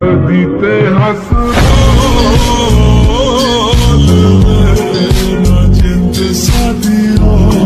দিতে হাসরো নাচেতে সাদিও